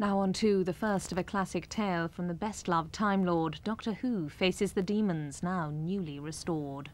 Now on to the first of a classic tale from the best-loved Time Lord. Doctor Who faces the Daemons, now newly restored.